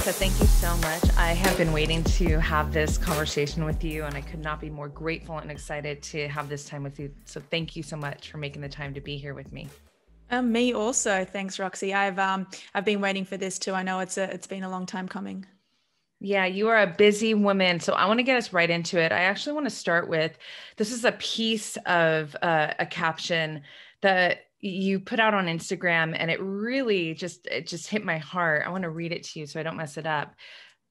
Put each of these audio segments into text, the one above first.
Louisa, thank you so much. I have been waiting to have this conversation with you, and I could not be more grateful and excited to have this time with you. So, thank you so much for making the time to be here with me. Um, me also. Thanks, Roxy. I've um, I've been waiting for this too. I know it's a, it's been a long time coming. Yeah, you are a busy woman. So I want to get us right into it. I actually want to start with this is a piece of uh, a caption that you put out on Instagram and it really just it just hit my heart. I want to read it to you so I don't mess it up.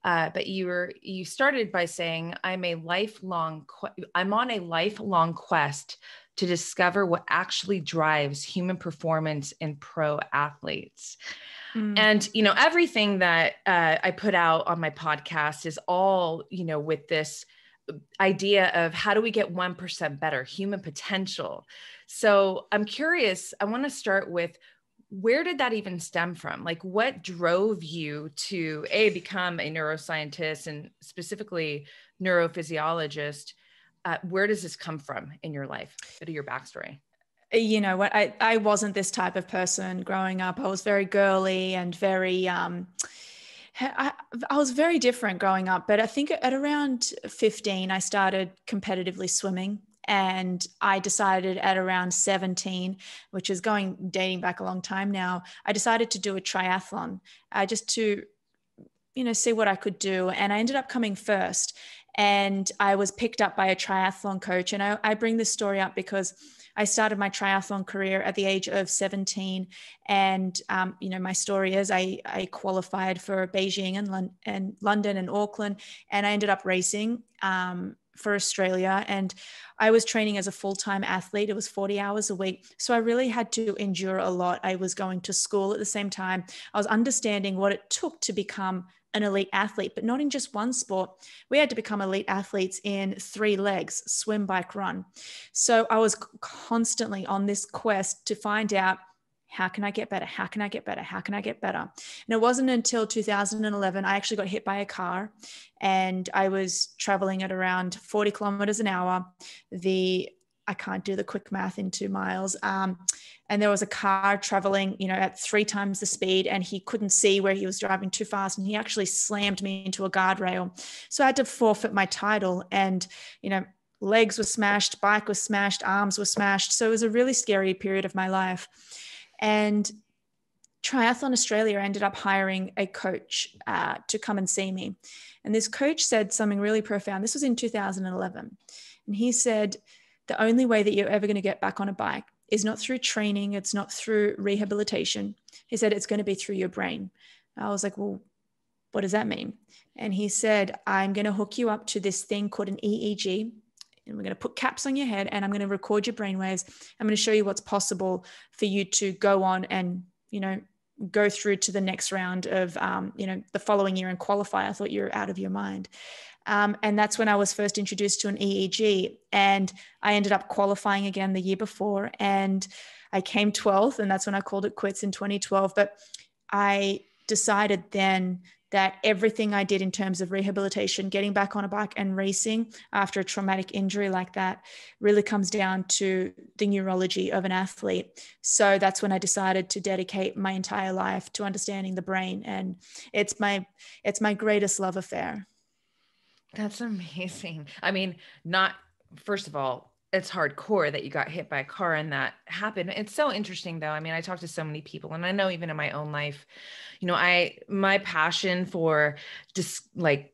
Uh, but you were you started by saying I'm a lifelong I'm on a lifelong quest to discover what actually drives human performance in pro athletes. Mm. And you know everything that uh, I put out on my podcast is all you know with this idea of how do we get 1% better human potential so i'm curious i want to start with where did that even stem from? Like what drove you to a become a neuroscientist and specifically neurophysiologist uh, where does this come from in your life bit of your backstory? You know what I, I wasn't this type of person growing up. I was very girly and very um I, I was very different growing up, but I think at around 15, I started competitively swimming. And I decided at around 17, which is going dating back a long time now, I decided to do a triathlon uh, just to, you know, see what I could do. And I ended up coming first. And I was picked up by a triathlon coach. And I, I bring this story up because I started my triathlon career at the age of 17. And, um, you know, my story is I, I qualified for Beijing and, Lon- and London and Auckland, and I ended up racing um, for Australia. And I was training as a full time athlete. It was 40 hours a week. So I really had to endure a lot. I was going to school at the same time. I was understanding what it took to become an elite athlete, but not in just one sport. We had to become elite athletes in three legs swim, bike, run. So I was constantly on this quest to find out how can I get better? How can I get better? How can I get better? And it wasn't until 2011 I actually got hit by a car and I was traveling at around 40 kilometers an hour. The I can't do the quick math in two miles. Um, and there was a car traveling, you know, at three times the speed, and he couldn't see where he was driving too fast, and he actually slammed me into a guardrail. So I had to forfeit my title, and you know, legs were smashed, bike was smashed, arms were smashed. So it was a really scary period of my life, and. Triathlon Australia ended up hiring a coach uh, to come and see me. And this coach said something really profound. This was in 2011. And he said, the only way that you're ever going to get back on a bike is not through training, it's not through rehabilitation. He said it's going to be through your brain. I was like, well, what does that mean? And he said, I'm going to hook you up to this thing called an EEG. And we're going to put caps on your head and I'm going to record your brainwaves. I'm going to show you what's possible for you to go on and, you know, go through to the next round of, um, you know, the following year and qualify. I thought you're out of your mind. Um, and that's when I was first introduced to an EEG. And I ended up qualifying again the year before. And I came 12th, and that's when I called it quits in 2012. But I decided then that everything I did in terms of rehabilitation, getting back on a bike and racing after a traumatic injury like that, really comes down to the neurology of an athlete. So that's when I decided to dedicate my entire life to understanding the brain, and it's my it's my greatest love affair. That's amazing. I mean, not first of all, it's hardcore that you got hit by a car and that happened. It's so interesting though. I mean, I talk to so many people and I know even in my own life, you know, I my passion for just like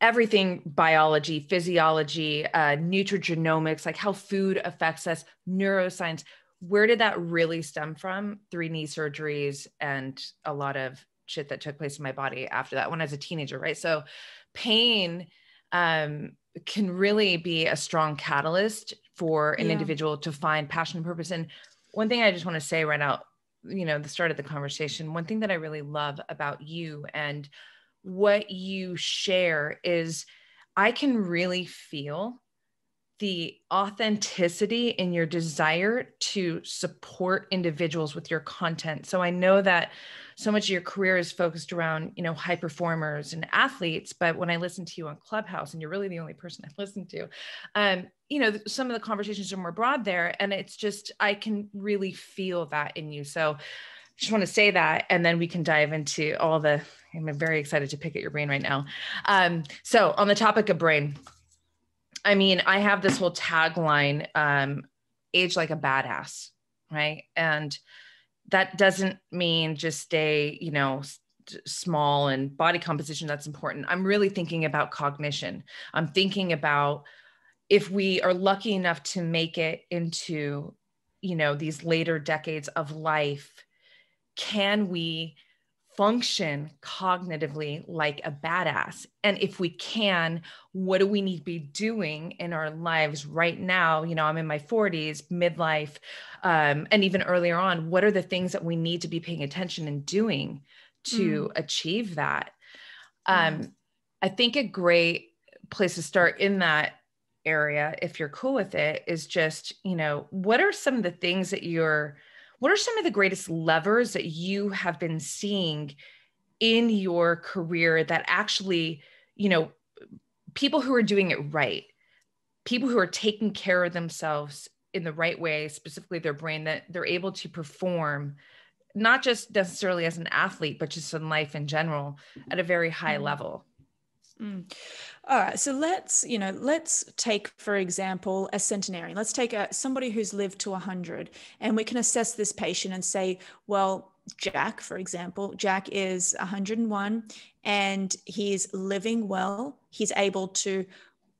everything biology, physiology, uh, nutrigenomics, like how food affects us, neuroscience. Where did that really stem from? Three knee surgeries and a lot of shit that took place in my body after that when I was a teenager, right? So pain um, can really be a strong catalyst for an yeah. individual to find passion and purpose. And one thing I just want to say right out, you know, the start of the conversation, one thing that I really love about you and what you share is I can really feel the authenticity in your desire to support individuals with your content. So I know that so much of your career is focused around, you know, high performers and athletes, but when I listen to you on Clubhouse and you're really the only person I listen to, um, you know, some of the conversations are more broad there and it's just I can really feel that in you. So I just want to say that, and then we can dive into all the. I'm very excited to pick at your brain right now. Um, so, on the topic of brain, I mean, I have this whole tagline um, age like a badass, right? And that doesn't mean just stay, you know, small and body composition that's important. I'm really thinking about cognition. I'm thinking about if we are lucky enough to make it into, you know, these later decades of life, can we function cognitively like a badass? And if we can, what do we need to be doing in our lives right now? You know, I'm in my 40s, midlife, um, and even earlier on. What are the things that we need to be paying attention and doing to mm. achieve that? Um, I think a great place to start in that area, if you're cool with it, is just, you know, what are some of the things that you're what are some of the greatest levers that you have been seeing in your career that actually, you know, people who are doing it right, people who are taking care of themselves in the right way, specifically their brain, that they're able to perform not just necessarily as an athlete, but just in life in general at a very high mm. level. Mm. All right, so let's you know let's take for example a centenarian. Let's take a somebody who's lived to 100, and we can assess this patient and say, well, Jack, for example, Jack is 101 and he's living well. He's able to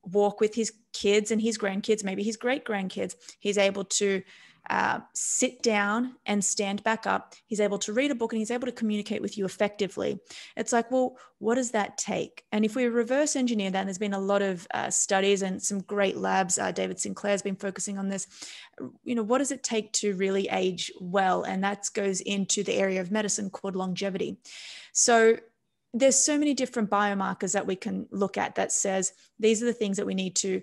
walk with his kids and his grandkids, maybe his great grandkids. He's able to uh, sit down and stand back up. He's able to read a book and he's able to communicate with you effectively. It's like, well, what does that take? And if we reverse engineer that, and there's been a lot of uh, studies and some great labs, uh, David Sinclair's been focusing on this. You know, what does it take to really age well? And that goes into the area of medicine called longevity. So there's so many different biomarkers that we can look at that says these are the things that we need to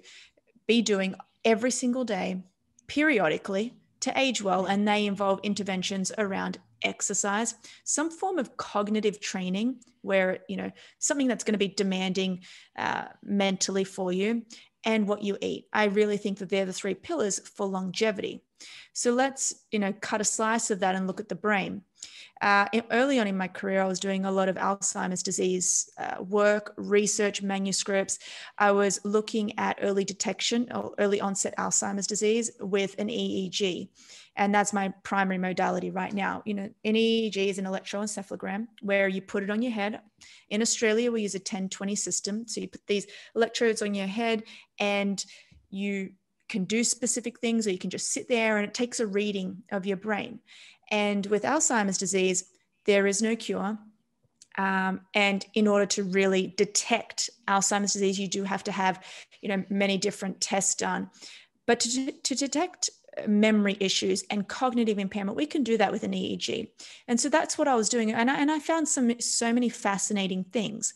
be doing every single day periodically to age well, and they involve interventions around exercise, some form of cognitive training, where you know something that's going to be demanding uh, mentally for you, and what you eat. I really think that they're the three pillars for longevity. So let's you know cut a slice of that and look at the brain. Uh, early on in my career, I was doing a lot of Alzheimer's disease uh, work, research, manuscripts. I was looking at early detection or early onset Alzheimer's disease with an EEG. And that's my primary modality right now. You know, an EEG is an electroencephalogram where you put it on your head. In Australia, we use a 1020 system. So you put these electrodes on your head and you can do specific things or you can just sit there and it takes a reading of your brain and with Alzheimer's disease, there is no cure. Um, and in order to really detect Alzheimer's disease, you do have to have, you know, many different tests done. But to, to detect memory issues and cognitive impairment, we can do that with an EEG. And so that's what I was doing. And I, and I found some so many fascinating things.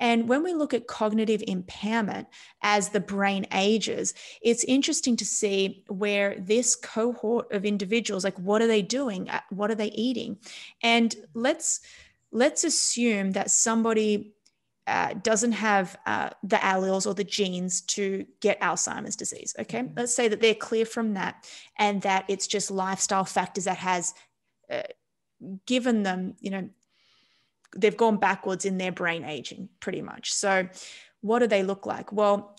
And when we look at cognitive impairment as the brain ages, it's interesting to see where this cohort of individuals, like what are they doing? Uh, what are they eating? And let's let's assume that somebody uh, doesn't have uh, the alleles or the genes to get Alzheimer's disease. Okay, mm-hmm. let's say that they're clear from that, and that it's just lifestyle factors that has uh, given them, you know, they've gone backwards in their brain aging pretty much. So, what do they look like? Well,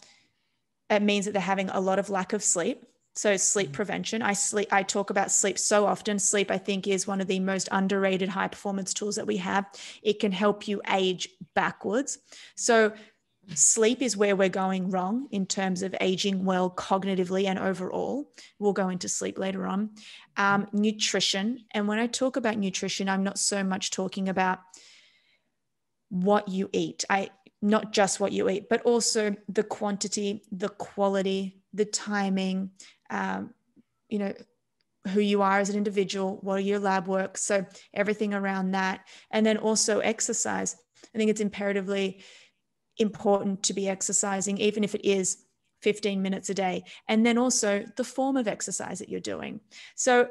it means that they're having a lot of lack of sleep. So sleep mm-hmm. prevention. I sleep. I talk about sleep so often. Sleep, I think, is one of the most underrated high performance tools that we have. It can help you age backwards. So sleep is where we're going wrong in terms of aging well cognitively and overall. We'll go into sleep later on. Um, nutrition, and when I talk about nutrition, I'm not so much talking about what you eat. I not just what you eat, but also the quantity, the quality, the timing, um, you know, who you are as an individual, what are your lab work. So everything around that. And then also exercise. I think it's imperatively important to be exercising, even if it is 15 minutes a day. And then also the form of exercise that you're doing. So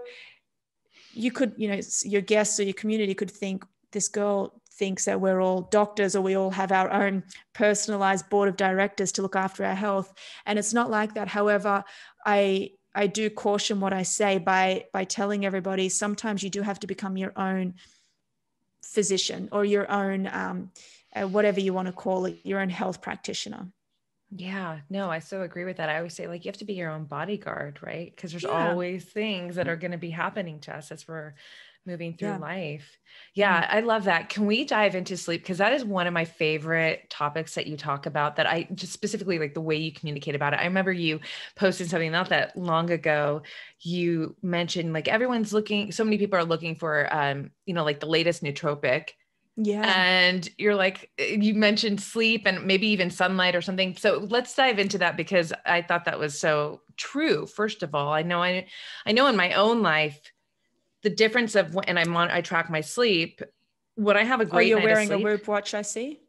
you could, you know, your guests or your community could think this girl thinks that we're all doctors or we all have our own personalized board of directors to look after our health. And it's not like that. However, I I do caution what I say by by telling everybody sometimes you do have to become your own physician or your own um, uh, whatever you want to call it, your own health practitioner. Yeah, no, I so agree with that. I always say, like, you have to be your own bodyguard, right? Because there's yeah. always things that are going to be happening to us as we're moving through yeah. life. Yeah. I love that. Can we dive into sleep? Because that is one of my favorite topics that you talk about that I just specifically like the way you communicate about it. I remember you posted something not that long ago. You mentioned like everyone's looking, so many people are looking for, um, you know, like the latest nootropic. Yeah. And you're like, eh, you mentioned sleep and maybe even sunlight or something. So let's dive into that because I thought that was so true. First of all, I know I, I know in my own life, the difference of when I'm on, I track my sleep. When I have a oh, great, oh, you're wearing a Whoop watch. I see.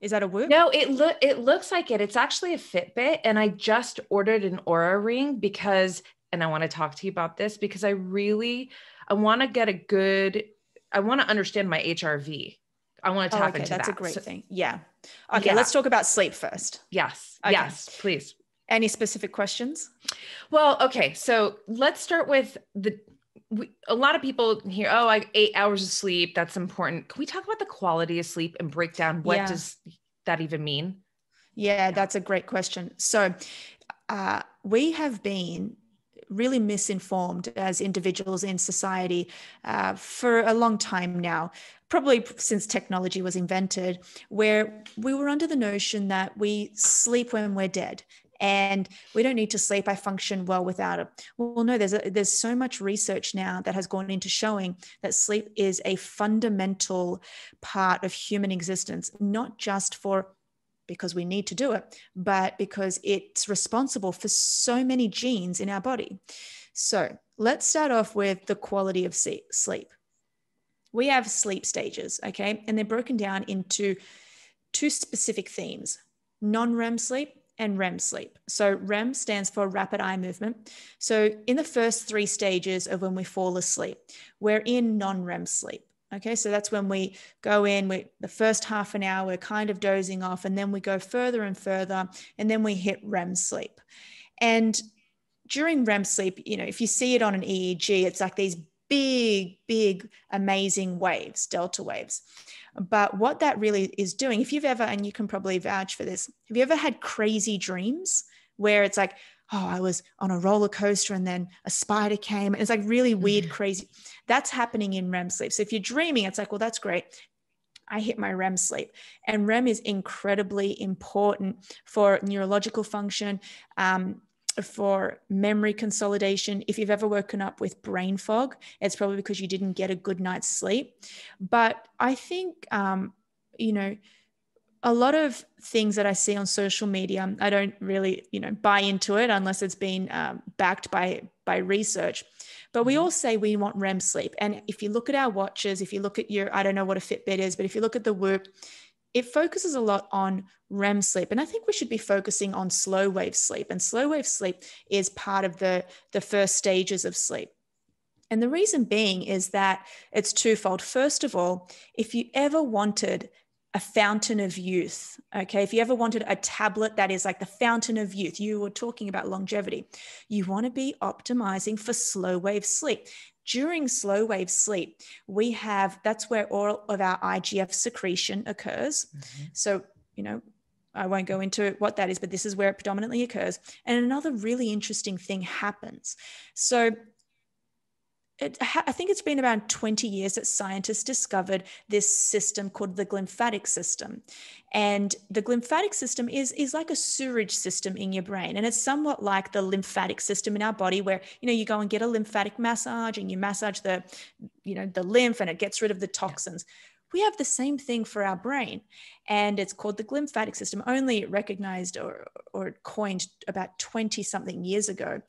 Is that a Whoop? No, it look it looks like it. It's actually a Fitbit, and I just ordered an Oura ring because, and I want to talk to you about this because I really, I want to get a good, I want to understand my HRV. I want to oh, tap oh, okay. into That's that. That's a great so, thing. Yeah. Okay, yeah. let's talk about sleep first. Yes. Okay. Yes, please. Any specific questions? Well, okay. So let's start with the we, a lot of people hear, oh, like eight hours of sleep, that's important. Can we talk about the quality of sleep and break down what yeah. does that even mean? Yeah, that's a great question. So, uh, we have been really misinformed as individuals in society uh, for a long time now, probably since technology was invented, where we were under the notion that we sleep when we're dead and we don't need to sleep. I function well without it. Well, no, there's a, there's so much research now that has gone into showing that sleep is a fundamental part of human existence, not just for because we need to do it, but because it's responsible for so many genes in our body. So let's start off with the quality of sleep. We have sleep stages, okay? And they're broken down into two specific themes non REM sleep and REM sleep. So, REM stands for rapid eye movement. So, in the first three stages of when we fall asleep, we're in non REM sleep. Okay, so that's when we go in, we, the first half an hour, we're kind of dozing off, and then we go further and further, and then we hit REM sleep. And during REM sleep, you know, if you see it on an EEG, it's like these big, big, amazing waves, delta waves. But what that really is doing, if you've ever, and you can probably vouch for this, have you ever had crazy dreams where it's like, oh, I was on a roller coaster and then a spider came. And It's like really weird, mm-hmm. crazy. That's happening in REM sleep. So if you're dreaming, it's like, well, that's great. I hit my REM sleep. And REM is incredibly important for neurological function, um, for memory consolidation. If you've ever woken up with brain fog, it's probably because you didn't get a good night's sleep. But I think, um, you know, a lot of things that I see on social media, I don't really, you know, buy into it unless it's been um, backed by by research. But we mm-hmm. all say we want REM sleep, and if you look at our watches, if you look at your, I don't know what a Fitbit is, but if you look at the Whoop, it focuses a lot on REM sleep. And I think we should be focusing on slow wave sleep. And slow wave sleep is part of the, the first stages of sleep. And the reason being is that it's twofold. First of all, if you ever wanted a fountain of youth, okay, if you ever wanted a tablet that is like the fountain of youth, you were talking about longevity, you want to be optimizing for slow wave sleep during slow wave sleep, we have that's where all of our IGF secretion occurs. Mm-hmm. So, you know, I won't go into what that is, but this is where it predominantly occurs. And another really interesting thing happens. So, it, I think it's been about 20 years that scientists discovered this system called the glymphatic system. And the glymphatic system is, is like a sewerage system in your brain. And it's somewhat like the lymphatic system in our body where, you know, you go and get a lymphatic massage and you massage the, you know, the lymph and it gets rid of the toxins. We have the same thing for our brain. And it's called the glymphatic system, only recognized or, or coined about 20 something years ago.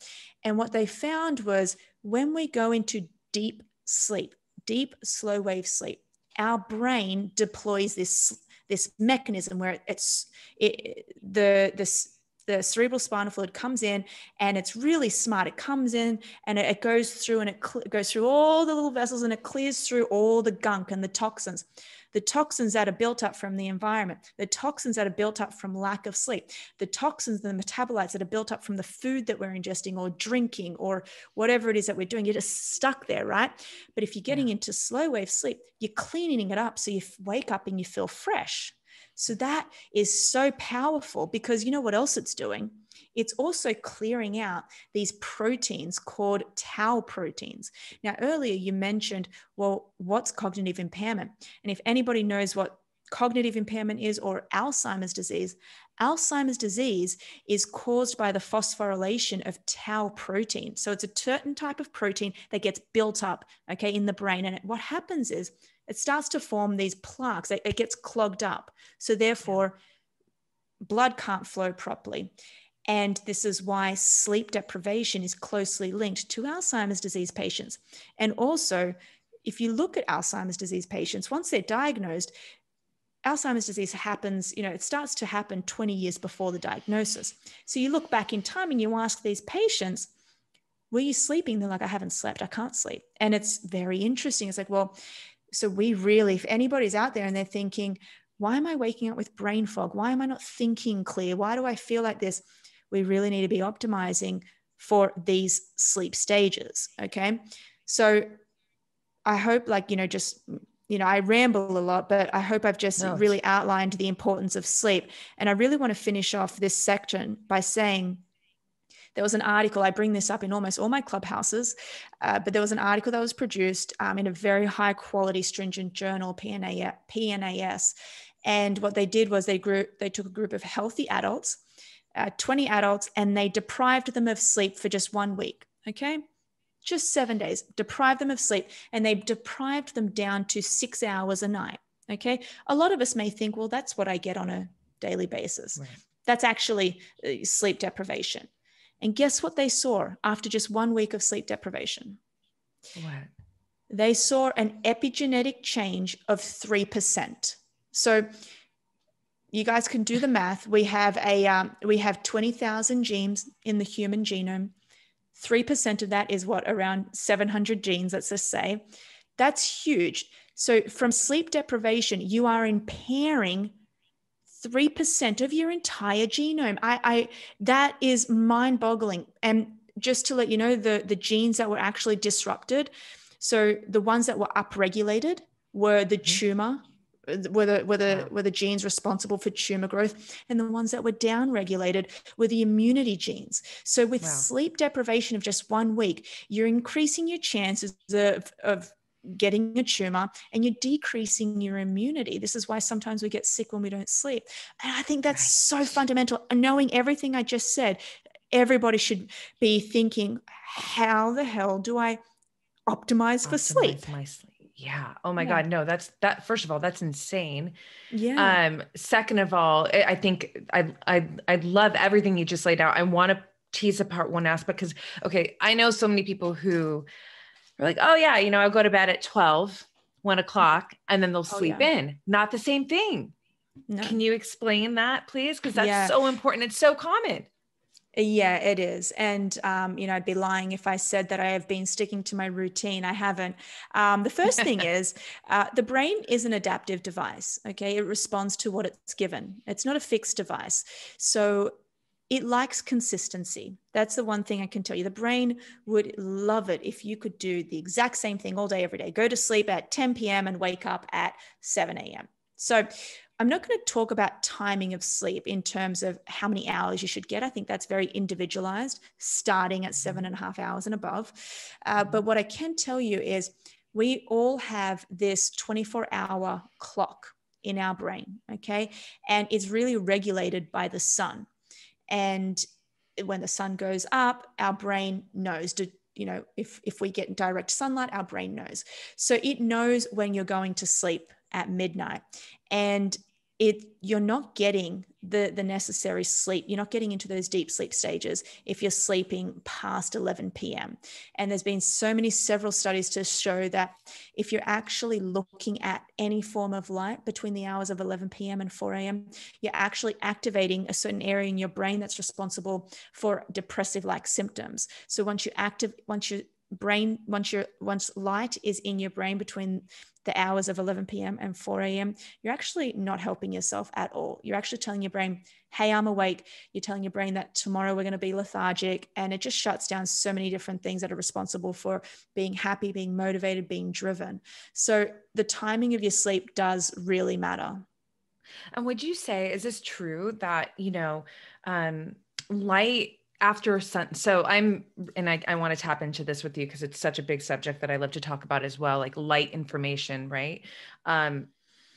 And what they found was when we go into deep sleep, deep slow wave sleep, our brain deploys this this mechanism where it's it, the the cerebral spinal fluid comes in and it's really smart. It comes in and it, it goes through and it cl- goes through all the little vessels and it clears through all the gunk and the toxins. The toxins that are built up from the environment, the toxins that are built up from lack of sleep, the toxins, the metabolites that are built up from the food that we're ingesting or drinking or whatever it is that we're doing. You're just stuck there, right? But if you're getting yeah. into slow wave sleep, you're cleaning it up so you wake up and you feel fresh. So that is so powerful because you know what else it's doing? It's also clearing out these proteins called tau proteins. Now, earlier you mentioned, well, what's cognitive impairment? And if anybody knows what cognitive impairment is or Alzheimer's disease, Alzheimer's disease is caused by the phosphorylation of tau protein. So it's a certain type of protein that gets built up, okay, in the brain. And what happens is it starts to form these plaques, it, it gets clogged up. So therefore, blood can't flow properly. And this is why sleep deprivation is closely linked to Alzheimer's disease patients. And also, if you look at Alzheimer's disease patients, once they're diagnosed, Alzheimer's disease happens, you know, it starts to happen 20 years before the diagnosis. So you look back in time and you ask these patients, were you sleeping? They're like, I haven't slept. I can't sleep. And it's very interesting. It's like, well, so we really, if anybody's out there and they're thinking, why am I waking up with brain fog? Why am I not thinking clear? Why do I feel like this? We really need to be optimizing for these sleep stages. Okay. So I hope, like, you know, just, you know, I ramble a lot, but I hope I've just no. really outlined the importance of sleep. And I really want to finish off this section by saying, there was an article, I bring this up in almost all my clubhouses, uh, but there was an article that was produced um, in a very high quality, stringent journal, PNA, PNAS. And what they did was they grew, they took a group of healthy adults, uh, 20 adults, and they deprived them of sleep for just one week. Okay. Just seven days, deprived them of sleep, and they deprived them down to six hours a night. Okay. A lot of us may think, well, that's what I get on a daily basis. Right. That's actually uh, sleep deprivation. And guess what they saw after just one week of sleep deprivation? What? They saw an epigenetic change of 3%. So you guys can do the math. We have a um, we have 20,000 genes in the human genome. 3% of that is what around 700 genes, let's just say. That's huge. So from sleep deprivation, you are impairing 3% of your entire genome. I, I that is mind boggling. And just to let you know, the, the genes that were actually disrupted, so the ones that were upregulated were the mm-hmm. tumor, were the, were, the, were the genes responsible for tumor growth, and the ones that were downregulated were the immunity genes. So with wow. sleep deprivation of just one week, you're increasing your chances of, of getting a tumor and you're decreasing your immunity. This is why sometimes we get sick when we don't sleep. And I think that's so fundamental. Knowing everything I just said, everybody should be thinking, how the hell do I optimize, optimize for sleep? My sleep. Yeah. Oh my yeah. God. No, that's that. First of all, that's insane. Yeah. Um, second of all, I think I I I love everything you just laid out. I want to tease apart one aspect because okay, I know so many people who are like, oh yeah, you know, I'll go to bed at 12, one o'clock, and then they'll oh, sleep oh, yeah. in. Not the same thing. No. Can you explain that, please? Because that's yeah. so important. It's so common. Yeah, it is. And, um, you know, I'd be lying if I said that I have been sticking to my routine. I haven't. Um, the first thing is uh, the brain is an adaptive device. Okay. It responds to what it's given, it's not a fixed device. So it likes consistency. That's the one thing I can tell you. The brain would love it if you could do the exact same thing all day, every day. Go to sleep at 10 p.m. and wake up at 7 a.m. So I'm not going to talk about timing of sleep in terms of how many hours you should get. I think that's very individualized, starting at seven and a half hours and above. Uh, but what I can tell you is we all have this 24 hour clock in our brain, okay? And it's really regulated by the sun. And when the sun goes up, our brain knows to, you know, if, if we get direct sunlight, our brain knows. So it knows when you're going to sleep at midnight. And it you're not getting the the necessary sleep. You're not getting into those deep sleep stages if you're sleeping past 11 p.m and there's been so many several studies to show that if you're actually looking at any form of light between the hours of 11 p.m and 4 a.m you're actually activating a certain area in your brain that's responsible for depressive like symptoms. So once you active once you brain once you're once light is in your brain between the hours of 11 p.m. and 4 a.m., you're actually not helping yourself at all. You're actually telling your brain, hey, I'm awake. You're telling your brain that tomorrow we're going to be lethargic. And it just shuts down so many different things that are responsible for being happy, being motivated, being driven. So the timing of your sleep does really matter. And would you say, is this true that, you know, um, light after sun so i'm and i, I want to tap into this with you because it's such a big subject that i love to talk about as well like light information right? Um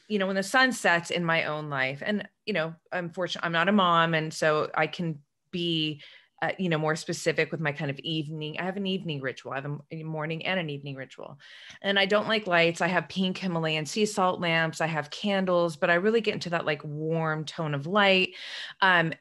you know when the sun sets in my own life and you know unfortunately i'm not a mom and so i can be uh, you know more specific with my kind of evening i have an evening ritual i have a morning and an evening ritual. And i don't like lights i have pink himalayan sea salt lamps i have candles but i really get into that like warm tone of light. Um,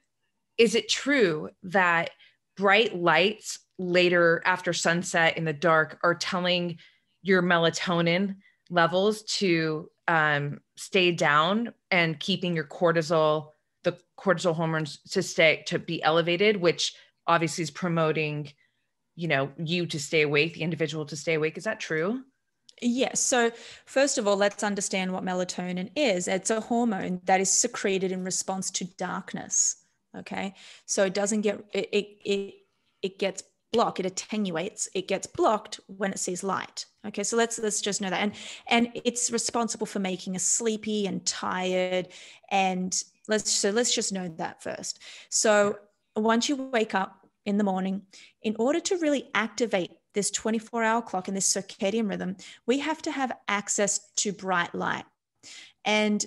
is it true that bright lights later after sunset in the dark are telling your melatonin levels to um, stay down and keeping your cortisol the cortisol hormones to stay to be elevated which obviously is promoting you know you to stay awake the individual to stay awake is that true Yes. So, first of all, let's understand what melatonin is. It's a hormone that is secreted in response to darkness. Okay. So it doesn't get, it, it, it, it gets blocked, it attenuates, it gets blocked when it sees light. Okay. So let's, let's just know that. And, and it's responsible for making us sleepy and tired. And let's, so let's just know that first. So once you wake up in the morning, in order to really activate this 24 hour clock and this circadian rhythm, we have to have access to bright light. And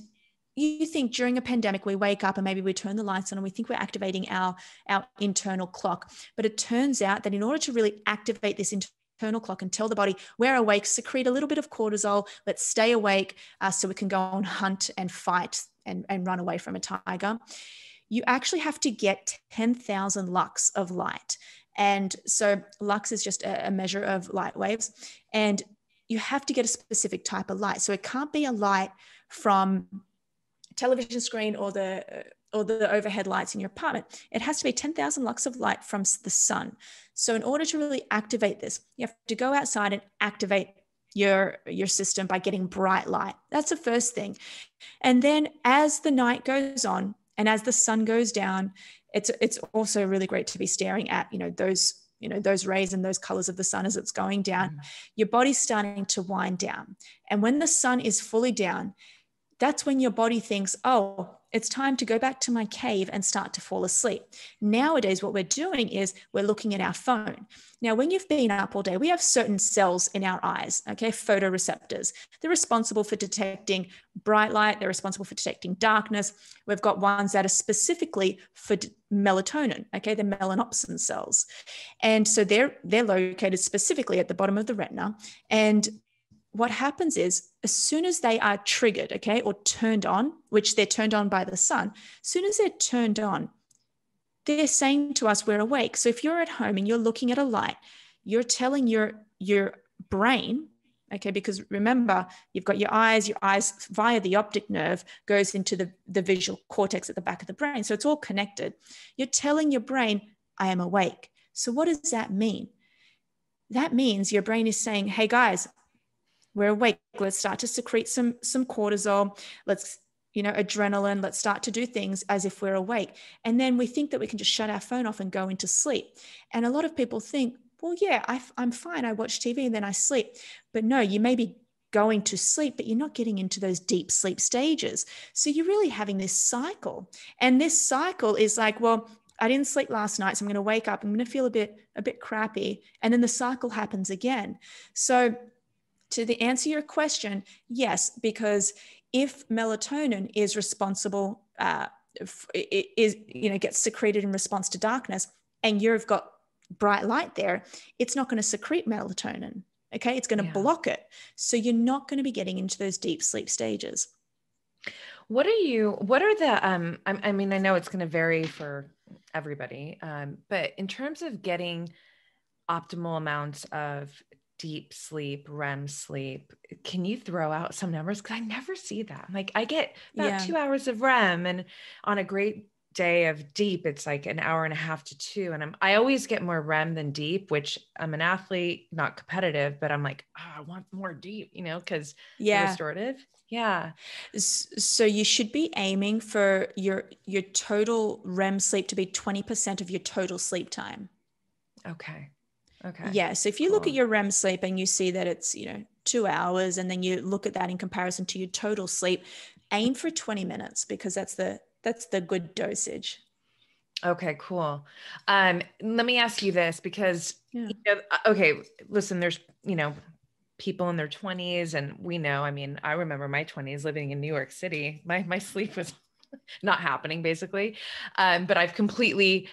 you think during a pandemic we wake up and maybe we turn the lights on and we think we're activating our our internal clock. But it turns out that in order to really activate this internal clock and tell the body we're awake secrete a little bit of cortisol let's stay awake uh, so we can go and hunt and fight and, and run away from a tiger you actually have to get 10,000 lux of light. And so lux is just a measure of light waves. And you have to get a specific type of light. So it can't be a light from television screen or the or the overhead lights in your apartment. It has to be 10,000 lux of light from the sun. So in order to really activate this, you have to go outside and activate your your system by getting bright light. That's the first thing. And then as the night goes on and as the sun goes down, it's it's also really great to be staring at, you know, those you know those rays and those colors of the sun as it's going down mm. your body's starting to wind down and when the sun is fully down that's when your body thinks, oh, it's time to go back to my cave and start to fall asleep. Nowadays, what we're doing is we're looking at our phone. Now, when you've been up all day, we have certain cells in our eyes, okay, photoreceptors. They're responsible for detecting bright light, they're responsible for detecting darkness. We've got ones that are specifically for melatonin, okay, the melanopsin cells. And so they're they're located specifically at the bottom of the retina and what happens is as soon as they are triggered, okay, or turned on, which they're turned on by the sun, as soon as they're turned on, they're saying to us we're awake. So if you're at home and you're looking at a light, you're telling your your brain, okay, because remember, you've got your eyes, your eyes via the optic nerve goes into the, the visual cortex at the back of the brain. So it's all connected. You're telling your brain, I am awake. So what does that mean? That means your brain is saying, hey guys, we're awake let's start to secrete some some cortisol let's you know adrenaline let's start to do things as if we're awake and then we think that we can just shut our phone off and go into sleep and a lot of people think well yeah I, i'm fine i watch tv and then i sleep but no you may be going to sleep, but you're not getting into those deep sleep stages. So you're really having this cycle. And this cycle is like, well, I didn't sleep last night, so I'm going to wake up. I'm going to feel a bit a bit crappy, and then the cycle happens again. So to the answer your question, yes, because if melatonin is responsible, uh, is you know gets secreted in response to darkness, and you've got bright light there, it's not going to secrete melatonin. Okay, it's going to yeah. block it, so you're not going to be getting into those deep sleep stages. What are you? What are the? Um, I, I mean, I know it's going to vary for everybody, um, but in terms of getting optimal amounts of deep sleep, REM sleep. Can you throw out some numbers? Because I never see that. Like I get about yeah. two hours of REM and on a great day of deep, it's like an hour and a half to two. And I'm I always get more REM than deep, which I'm an athlete, not competitive, but I'm like, oh, I want more deep, you know, because yeah, restorative. Yeah. So you should be aiming for your your total REM sleep to be 20% of your total sleep time. Okay. Okay. Yeah. So if you cool. look at your REM sleep and you see that it's, you know, two hours, and then you look at that in comparison to your total sleep, aim for 20 minutes because that's the that's the good dosage. Okay, cool. Um, let me ask you this because yeah. you know, uh, okay, listen, there's you know people in their 20s and we know i mean i remember my 20s living in new york city my my sleep was not happening basically um, but i've completely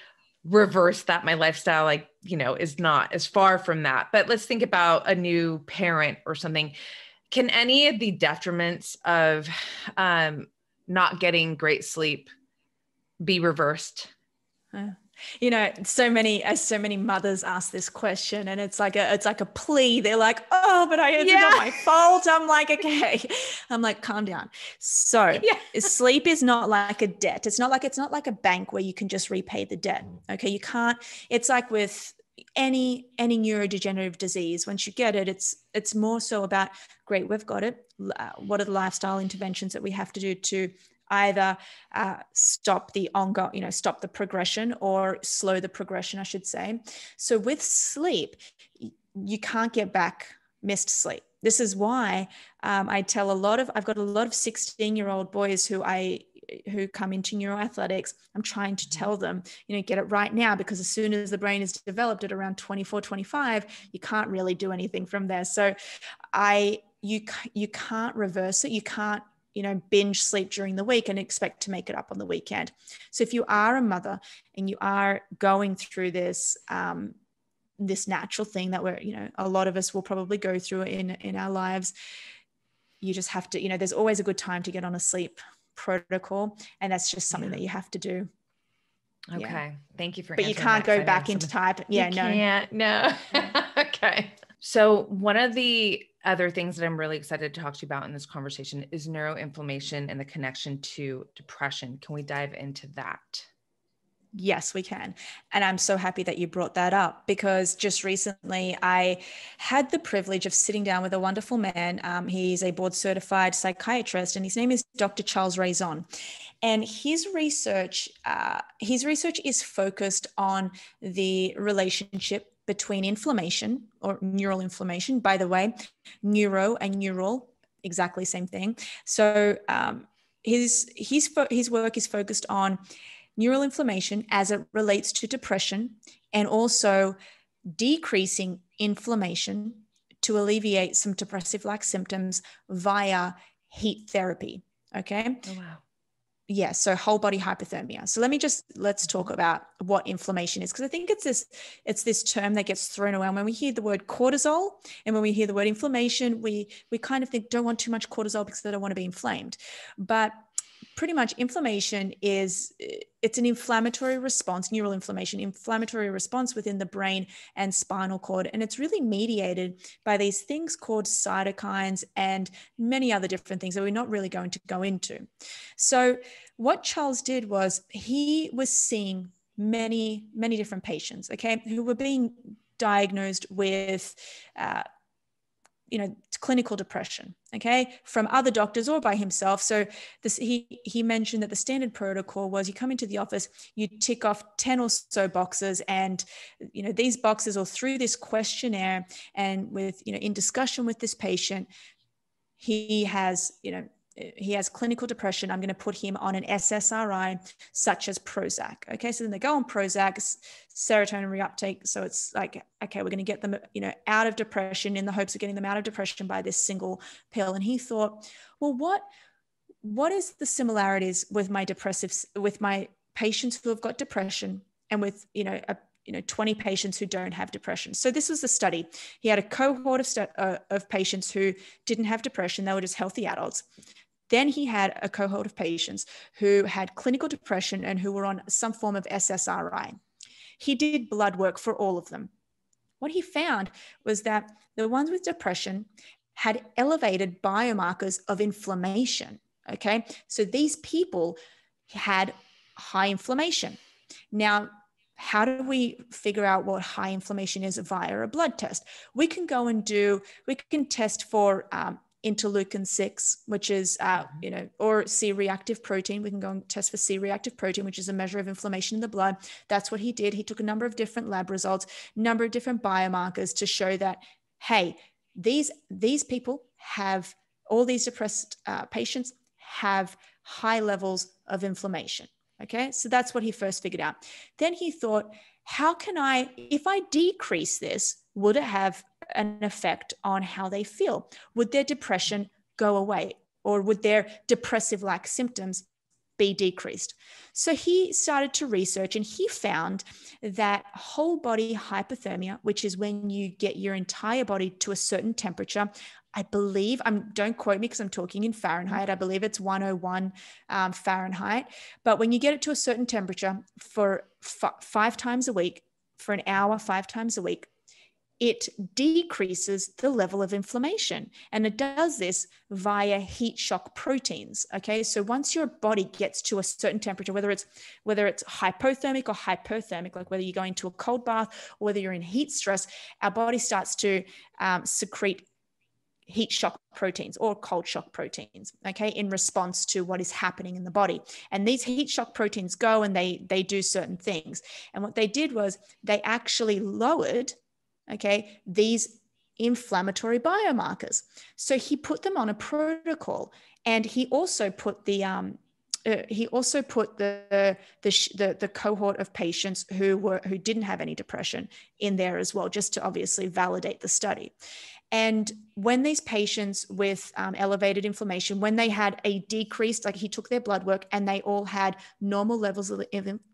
reversed that my lifestyle like you know is not as far from that. But let's think about a new parent or something. Can any of the detriments of um, not getting great sleep be reversed you know so many as so many mothers ask this question and it's like a it's like a plea. They're like oh but i it's yeah. not my fault. I'm like okay. I'm like calm down. So yeah. sleep is not like a debt. It's not like it's not like a bank where you can just repay the debt. Okay you can't it's like with any any neurodegenerative disease once you get it it's it's more so about great we've got it. Uh, what are the lifestyle interventions that we have to do to either uh, stop the ongoing, you know, stop the progression or slow the progression, I should say. So with sleep, you can't get back missed sleep. This is why um, I tell a lot of, I've got a lot of 16 year old boys who I, who come into Neuro Athletics, I'm trying to tell them, you know, get it right now because as soon as the brain is developed at around 24, 25, you can't really do anything from there. So I, you, you can't reverse it. You can't you know, binge sleep during the week and expect to make it up on the weekend. So if you are a mother and you are going through this, um, this natural thing that we're, you know, a lot of us will probably go through in in our lives, you just have to, you know, there's always a good time to get on a sleep protocol, and that's just something yeah. that you have to do. Okay, yeah. thank you for. But you can't go back into type. Yeah, you no, can't. No. okay. So one of the other things that I'm really excited to talk to you about in this conversation is neuroinflammation and the connection to depression. Can we dive into that? Yes, we can. And I'm so happy that you brought that up because just recently I had the privilege of sitting down with a wonderful man. Um, he's a board certified psychiatrist and his name is Dr. Charles Raison. And his research, uh, his research is focused on the relationship between inflammation or neural inflammation. By the way, neuro and neural, exactly same thing. So um, his his his work is focused on neural inflammation as it relates to depression and also decreasing inflammation to alleviate some depressive like symptoms via heat therapy. Okay. Oh, wow yeah so whole body hyperthermia. So let me just let's talk mm-hmm. about what inflammation is because i think it's this it's this term that gets thrown around. When we hear the word cortisol and when we hear the word inflammation we we kind of think don't want too much cortisol because i don't want to be inflamed. But pretty much inflammation is it's an inflammatory response neural inflammation inflammatory response within the brain and spinal cord. And it's really mediated by these things called cytokines and many other different things that we're not really going to go into. So what charles did was he was seeing many many different patients okay who were being diagnosed with uh, you know clinical depression okay from other doctors or by himself. So this he he mentioned that the standard protocol was you come into the office you tick off 10 or so boxes and you know these boxes or through this questionnaire and with you know in discussion with this patient he has you know he has clinical depression. I'm going to put him on an SSRI such as Prozac. Okay, so then they go on Prozac, serotonin reuptake. So it's like, okay, we're going to get them, you know, out of depression in the hopes of getting them out of depression by this single pill. And he thought, well, what what is the similarities with my depressive with my patients who have got depression and with you know a you know 20 patients who don't have depression so this was the study he had a cohort of, uh, of patients who didn't have depression they were just healthy adults then he had a cohort of patients who had clinical depression and who were on some form of SSRI. He did blood work for all of them. What he found was that the ones with depression had elevated biomarkers of inflammation. Okay. So these people had high inflammation. Now, how do we figure out what high inflammation is via a blood test? We can go and do, we can test for um, interleukin 6 which is uh, mm-hmm. you know or c-reactive protein. We can go and test for c-reactive protein which is a measure of inflammation in the blood. That's what he did. He took a number of different lab results number of different biomarkers to show that hey these these people have all these depressed uh, patients have high levels of inflammation. Okay? So that's what he first figured out. Then he thought how can i if i decrease this would it have an effect on how they feel? Would their depression go away? Or would their depressive like symptoms be decreased? So he started to research and he found that whole body hyperthermia, which is when you get your entire body to a certain temperature, I believe, I'm don't quote me because I'm talking in Fahrenheit. I believe it's 101 um, Fahrenheit. But when you get it to a certain temperature for f- five times a week, for an hour, five times a week, it decreases the level of inflammation. And it does this via heat shock proteins. Okay. So once your body gets to a certain temperature, whether it's whether it's hypothermic or hyperthermic, like whether you're going to a cold bath or whether you're in heat stress, our body starts to um, secrete heat shock proteins or cold shock proteins okay in response to what is happening in the body and these heat shock proteins go and they they do certain things and what they did was they actually lowered okay, these inflammatory biomarkers. So he put them on a protocol and he also put the, um, uh, he also put the, the, the the cohort of patients who were who didn't have any depression in there as well, just to obviously validate the study. And when these patients with um, elevated inflammation, when they had a decreased, like he took their blood work and they all had normal levels of,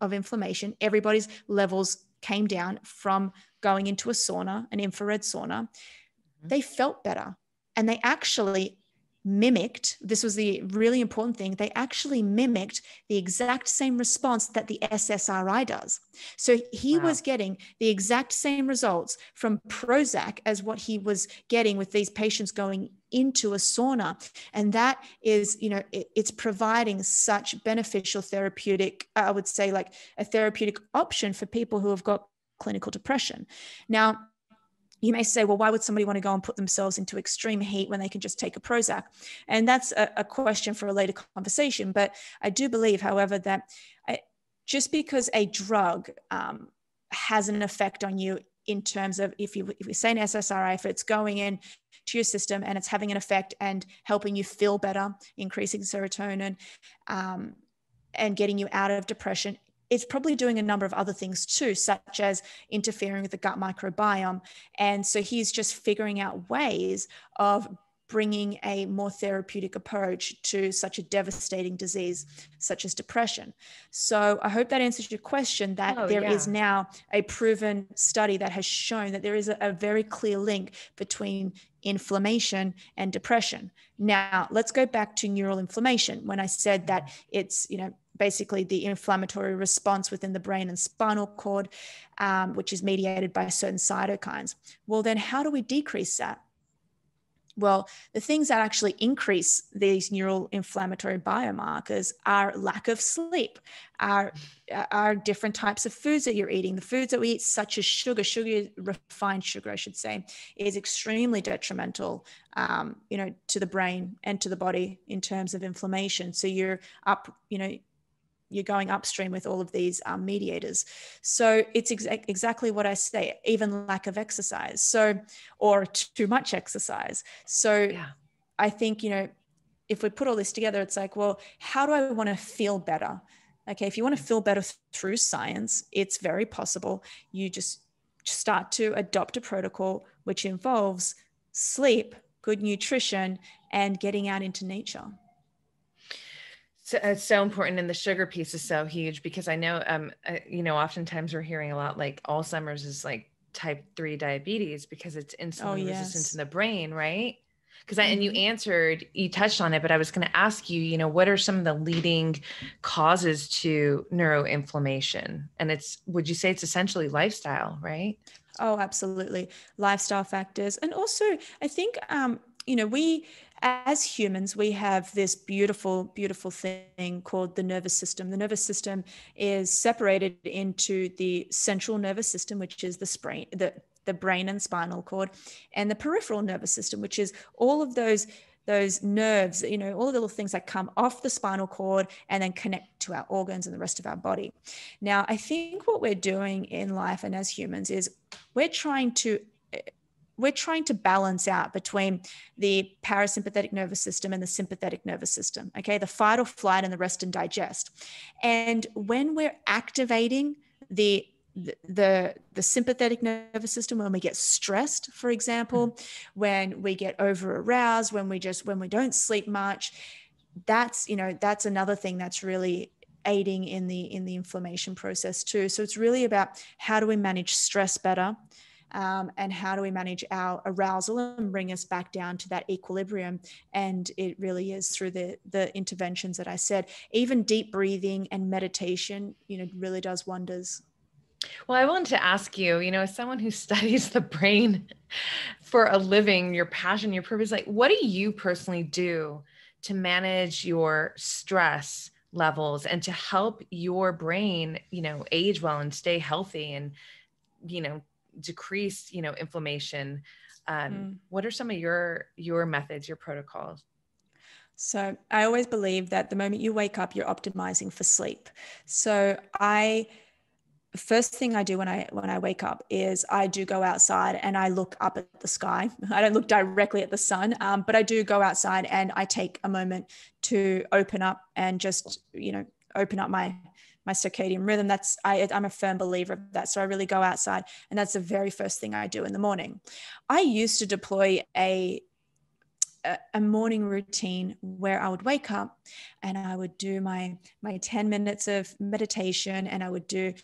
of inflammation, everybody's levels came down from going into a sauna, an infrared sauna, mm-hmm. they felt better. And they actually mimicked this was the really important thing they actually mimicked the exact same response that the SSRI does. So he wow. was getting the exact same results from Prozac as what he was getting with these patients going into a sauna and that is you know it, it's providing such beneficial therapeutic i would say like a therapeutic option for people who have got clinical depression. Now, you may say, well, why would somebody want to go and put themselves into extreme heat when they can just take a Prozac? And that's a, a question for a later conversation. But I do believe, however, that I, just because a drug um, has an effect on you in terms of if you if we say an SSRI, if it's going in to your system and it's having an effect and helping you feel better, increasing serotonin, um, and getting you out of depression, it's probably doing a number of other things too, such as interfering with the gut microbiome. And so he's just figuring out ways of bringing a more therapeutic approach to such a devastating disease such as depression. So I hope that answers your question that oh, there yeah. is now a proven study that has shown that there is a, a very clear link between inflammation and depression. Now, let's go back to neural inflammation when I said that it's, you know, basically the inflammatory response within the brain and spinal cord, um, which is mediated by certain cytokines. Well, then how do we decrease that? Well, the things that actually increase these neural inflammatory biomarkers are lack of sleep, are, are different types of foods that you're eating. The foods that we eat, such as sugar, sugar, refined sugar, I should say, is extremely detrimental, um, you know, to the brain and to the body in terms of inflammation. So you're up, you know, you're going upstream with all of these um, mediators. So it's exa- exactly what I say, even lack of exercise. So, or too much exercise. So yeah. I think, you know, if we put all this together, it's like, well, how do I want to feel better? Okay, if you want to feel better through science, it's very possible. You just start to adopt a protocol which involves sleep, good nutrition, and getting out into nature. So it's so important, and the sugar piece is so huge because I know, um, uh, you know, oftentimes we're hearing a lot like Alzheimer's is like type three diabetes because it's insulin oh, yes. resistance in the brain, right? Because mm-hmm. and you mm-hmm. answered, you touched on it, but I was going to ask you, you know, what are some of the leading causes to neuroinflammation? And it's, would you say it's essentially lifestyle, right? Oh, absolutely, lifestyle factors, and also I think, um, you know, we as humans, we have this beautiful, beautiful thing called the nervous system. The nervous system is separated into the central nervous system, which is the brain, the, the brain and spinal cord, and the peripheral nervous system, which is all of those those nerves, you know, all the little things that come off the spinal cord and then connect to our organs and the rest of our body. Now, I think what we're doing in life and as humans is we're trying to we're trying to balance out between the parasympathetic nervous system and the sympathetic nervous system, okay? The fight or flight and the rest and digest. And when we're activating the the, the sympathetic nervous system when we get stressed for example mm-hmm. when we get over aroused when we just when we don't sleep much that's you know that's another thing that's really aiding in the in the inflammation process too so it's really about how do we manage stress better um, and how do we manage our arousal and bring us back down to that equilibrium? And it really is through the the interventions that i said. Even deep breathing and meditation you know really does wonders. Well i wanted to ask you you know as someone who studies the brain for a living your passion your purpose like what do you personally do to manage your stress levels and to help your brain you know age well and stay healthy and you know decrease you know inflammation um, mm. what are some of your your methods your protocols? So i always believe that the moment you wake up you're optimizing for sleep. So i first thing i do when i when i wake up is i do go outside and i look up at the sky. I don't look directly at the sun um, but i do go outside and i take a moment to open up and just you know open up my my circadian rhythm. That's I, I'm a firm believer of that. So I really go outside, and that's the very first thing I do in the morning. I used to deploy a a morning routine where I would wake up and I would do my my 10 minutes of meditation and I would do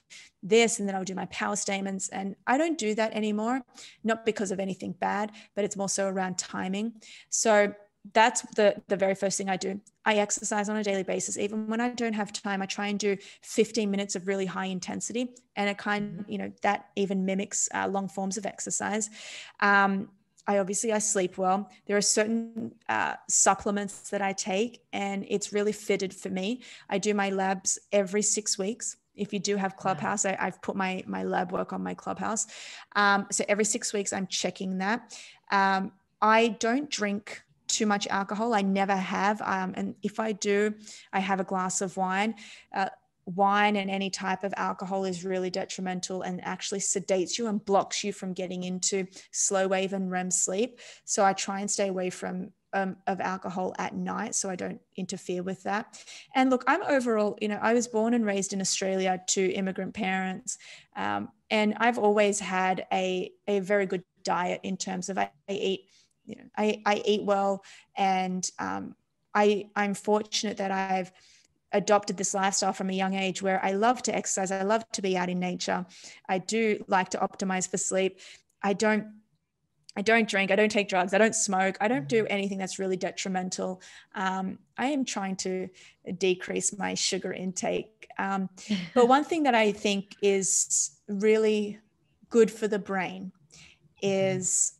this and then I would do my power statements and I don't do that anymore not because of anything bad but it's more so around timing so that's the the very first thing I do. I exercise on a daily basis. Even when I don't have time, I try and do 15 minutes of really high intensity, and it kind, you know, that even mimics uh, long forms of exercise. Um, I obviously I sleep well. There are certain uh, supplements that I take, and it's really fitted for me. I do my labs every six weeks. If you do have Clubhouse, I, have put my my lab work on my Clubhouse. Um, so every six weeks, I'm checking that. Um, I don't drink too much alcohol. I never have. Um, and if I do, I have a glass of wine. Uh, wine and any type of alcohol is really detrimental and actually sedates you and blocks you from getting into slow wave and REM sleep. So I try and stay away from um, of alcohol at night so I don't interfere with that. And look, I'm overall, you know, I was born and raised in Australia to immigrant parents, um, and I've always had a a very good diet in terms of I, I eat you know, I, I eat well and um, I, I'm fortunate that I've adopted this lifestyle from a young age where I love to exercise. I love to be out in nature. I do like to optimize for sleep. I don't I don't drink, I don't take drugs, I don't smoke, I don't do mm-hmm. anything that's really detrimental. Um, I am trying to decrease my sugar intake. Um, but one thing that I think is really good for the brain mm-hmm. is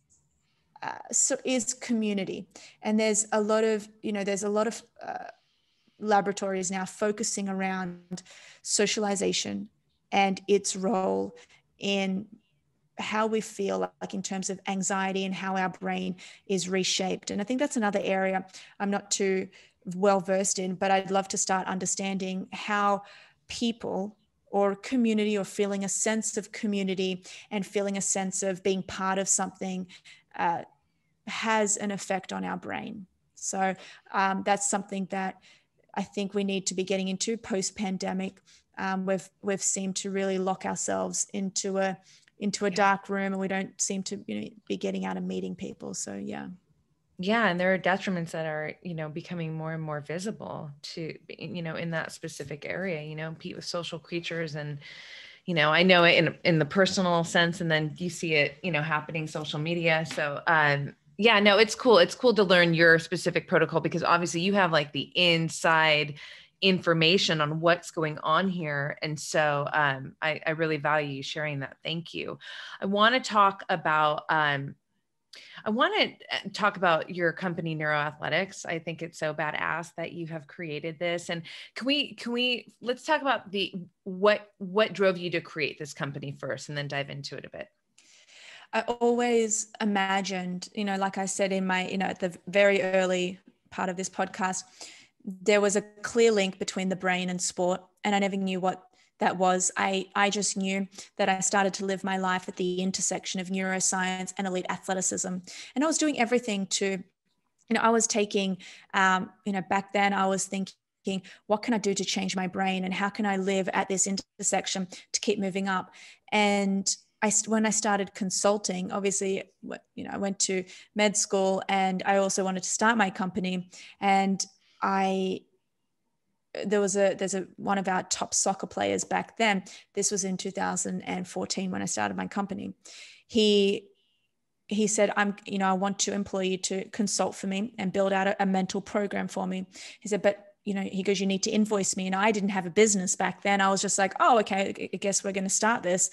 uh, so is community. And there's a lot of you know there's a lot of uh, laboratories now focusing around socialization and its role in how we feel like in terms of anxiety and how our brain is reshaped. And i think that's another area i'm not too well versed in but i'd love to start understanding how people or community or feeling a sense of community and feeling a sense of being part of something uh, has an effect on our brain. So um, that's something that I think we need to be getting into post pandemic. Um, we've we've seemed to really lock ourselves into a into a dark room, and we don't seem to you know, be getting out and meeting people. So yeah. Yeah, and there are detriments that are, you know, becoming more and more visible to, you know, in that specific area. You know, with social creatures and you know i know it in in the personal sense and then you see it you know happening social media. So um yeah no it's cool. It's cool to learn your specific protocol because obviously you have like the inside information on what's going on here. And so um, I, I really value you sharing that. Thank you. I want to talk about um, I want to uh, talk about your company Neuro Athletics. I think it's so badass that you have created this. And can we can we let's talk about the what what drove you to create this company first and then dive into it a bit. I always imagined, you know, like I said in my, you know, at the very early part of this podcast, there was a clear link between the brain and sport. And I never knew what that was I, I just knew that I started to live my life at the intersection of neuroscience and elite athleticism. And I was doing everything to, you know, I was taking, um, you know, back then I was thinking, what can I do to change my brain and how can I live at this intersection to keep moving up? And I, when I started consulting, obviously, you know, I went to med school and I also wanted to start my company. And I there was a there's a one of our top soccer players back then. This was in 2014 when i started my company. He he said i'm you know i want to employ you to consult for me and build out a, a mental program for me. He said but you know he goes you need to invoice me. And i didn't have a business back then. I was just like oh okay i guess we're going to start this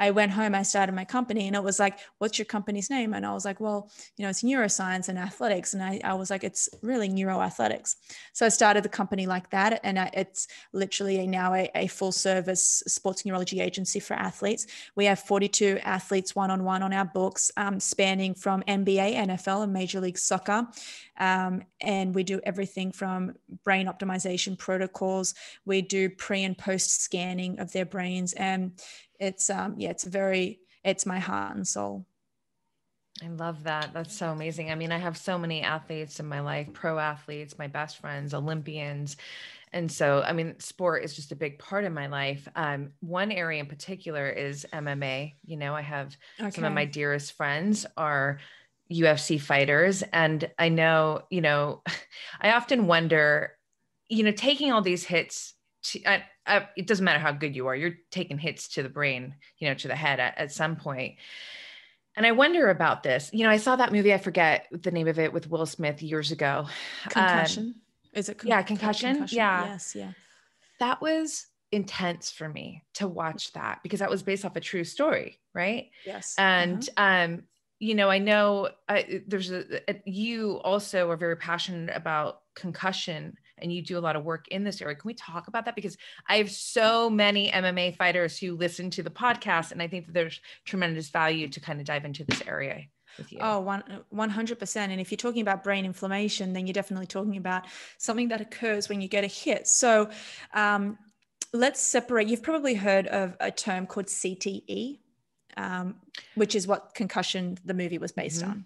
I went home, I started my company, and it was like, What's your company's name? And I was like, Well, you know, it's neuroscience and athletics. And I, I was like, It's really neuroathletics. So I started the company like that. And I, it's literally now a, a full service sports neurology agency for athletes. We have 42 athletes one on one on our books, um, spanning from NBA, NFL, and Major League Soccer. Um, and we do everything from brain optimization protocols. We do pre and post scanning of their brains. And it's um yeah it's very it's my heart and soul I love that. That's so amazing. I mean, I have so many athletes in my life, pro athletes, my best friends, Olympians. And so, I mean, sport is just a big part of my life. Um, one area in particular is MMA. You know, I have okay. some of my dearest friends are UFC fighters. And I know, you know, I often wonder, you know, taking all these hits to, I, I, it doesn't matter how good you are, you're taking hits to the brain, you know, to the head at, at some point. And I wonder about this. You know, I saw that movie, I forget the name of it with Will Smith years ago. Concussion. Um, Is it? Con- yeah, concussion? concussion. Yeah. Yes. Yeah. That was intense for me to watch that because that was based off a true story. Right. Yes. And, uh-huh. um, you know, I know I, there's a, a, you also are very passionate about concussion and you do a lot of work in this area. Can we talk about that? Because I have so many MMA fighters who listen to the podcast, and I think that there's tremendous value to kind of dive into this area. With you. Oh, one, 100%. And if you're talking about brain inflammation, then you're definitely talking about something that occurs when you get a hit. So um, let's separate. You've probably heard of a term called CTE, um, which is what concussion, the movie was based mm-hmm. on.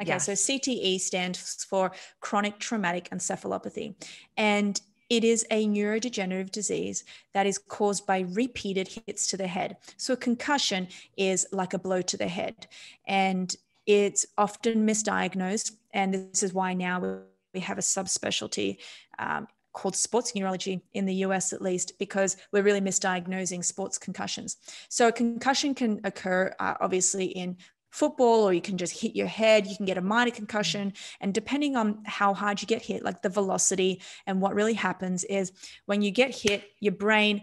Okay, yes. so CTE stands for chronic traumatic encephalopathy. And it is a neurodegenerative disease that is caused by repeated hits to the head. So a concussion is like a blow to the head. And it's often misdiagnosed. And this is why now we have a subspecialty um, called sports neurology in the US at least, because we're really misdiagnosing sports concussions. So a concussion can occur uh, obviously in football or you can just hit your head you can get a minor concussion and depending on how hard you get hit like the velocity and what really happens is when you get hit your brain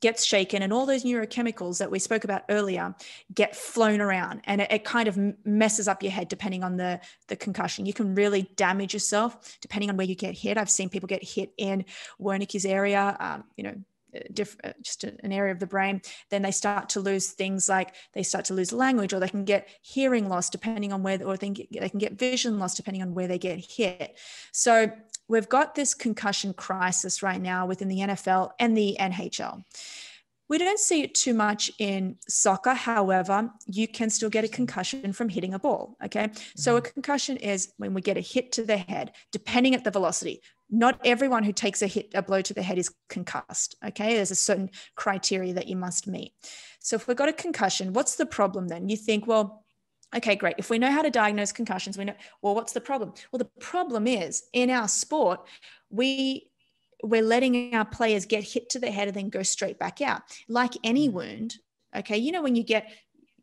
gets shaken and all those neurochemicals that we spoke about earlier get flown around and it, it, kind of messes up your head depending on the the concussion. You can really damage yourself depending on where you get hit. I've seen people get hit in wernicke's area um, you know different, uh, just an area of the brain, then they start to lose things like they start to lose language, or they can get hearing loss depending on where, or they, get, they can get vision loss depending on where they get hit. So we've got this concussion crisis right now within the NFL and the NHL. We don't see it too much in soccer. However, you can still get a concussion from hitting a ball. Okay. Mm-hmm. So, a mm-hmm. concussion is when we get a hit to the head, depending at the velocity not everyone who takes a hit a blow to the head is concussed okay? There's a certain criteria that you must meet. So if we've got a concussion what's the problem then? You think well okay great. If we know how to diagnose concussions we know well what's the problem? Well the problem is in our sport we we're letting our players get hit to the head and then go straight back out. Like any mm. wound okay? You know when you get